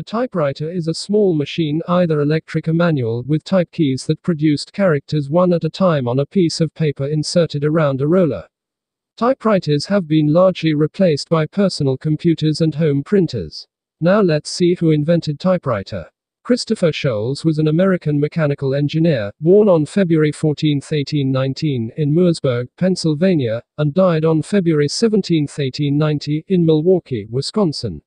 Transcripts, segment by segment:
A typewriter is a small machine, either electric or manual, with type keys that produced characters one at a time on a piece of paper inserted around a roller. Typewriters have been largely replaced by personal computers and home printers. Now let's see who invented typewriter. Christopher Sholes was an American mechanical engineer, born on February 14, 1819, in Mooresburg, Pennsylvania, and died on February 17, 1890, in Milwaukee, Wisconsin.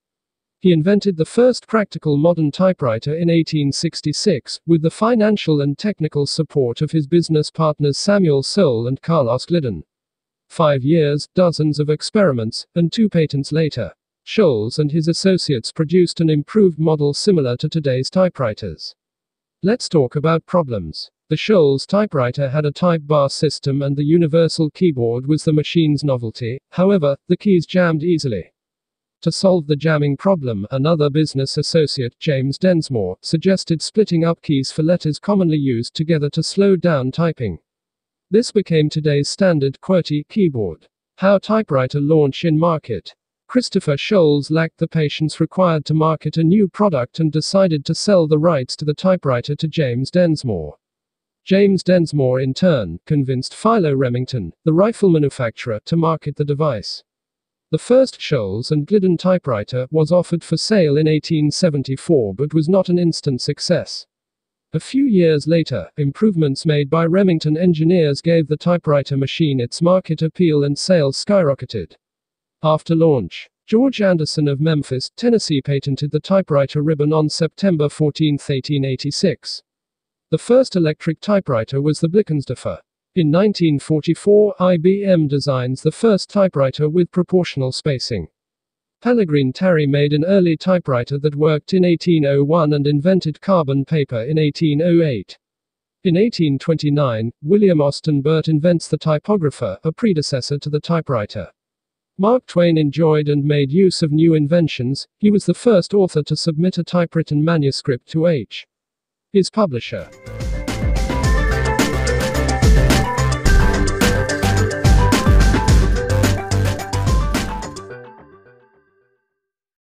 He invented the first practical modern typewriter in 1866, with the financial and technical support of his business partners Samuel Soule and Carlos Glidden. Five years, dozens of experiments, and two patents later, Sholes and his associates produced an improved model similar to today's typewriters. Let's talk about problems. The Sholes typewriter had a type bar system and the universal keyboard was the machine's novelty, however, the keys jammed easily. To solve the jamming problem, another business associate, James Densmore, suggested splitting up keys for letters commonly used together to slow down typing. This became today's standard QWERTY keyboard. How typewriter launch in market. Christopher Sholes lacked the patience required to market a new product and decided to sell the rights to the typewriter to James Densmore. James Densmore, in turn, convinced Philo Remington, the rifle manufacturer, to market the device. The first Sholes and Glidden typewriter was offered for sale in 1874 but was not an instant success. A few years later, improvements made by Remington engineers gave the typewriter machine its market appeal and sales skyrocketed. After launch, George Anderson of Memphis, Tennessee patented the typewriter ribbon on September 14, 1886. The first electric typewriter was the Blickensderfer. In 1944, IBM designs the first typewriter with proportional spacing. Pellegrin Turri made an early typewriter that worked in 1801 and invented carbon paper in 1808. In 1829, William Austin Burt invents the typographer, a predecessor to the typewriter. Mark Twain enjoyed and made use of new inventions, he was the first author to submit a typewritten manuscript to H. His publisher.